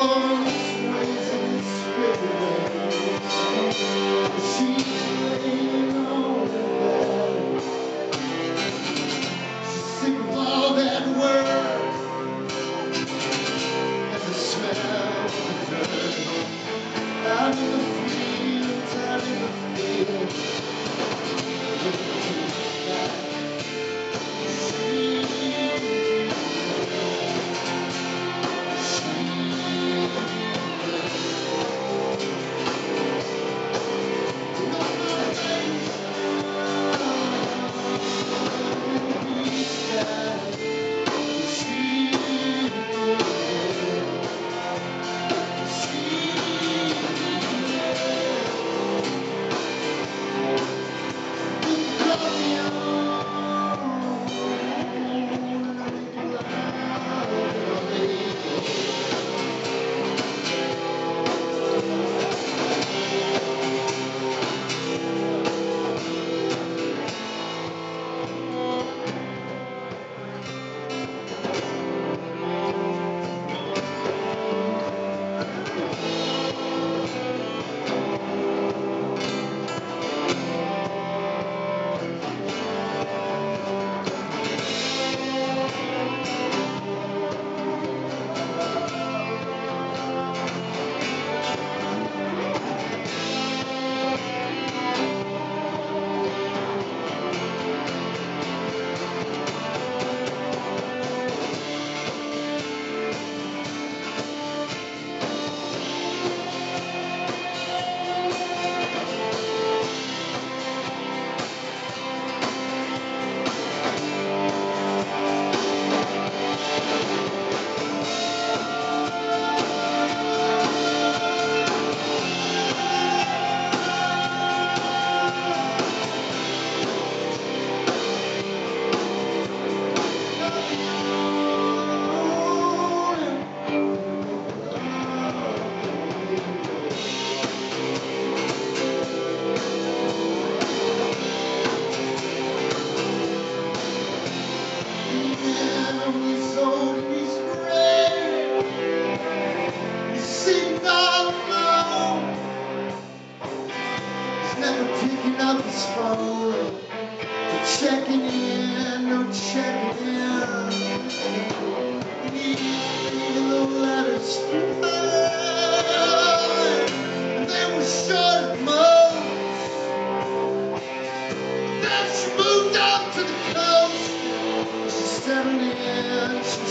Lord. out his phone to checking in, no checking in. Even the letters they were short. Then she moved out to the coast. She's seven inches.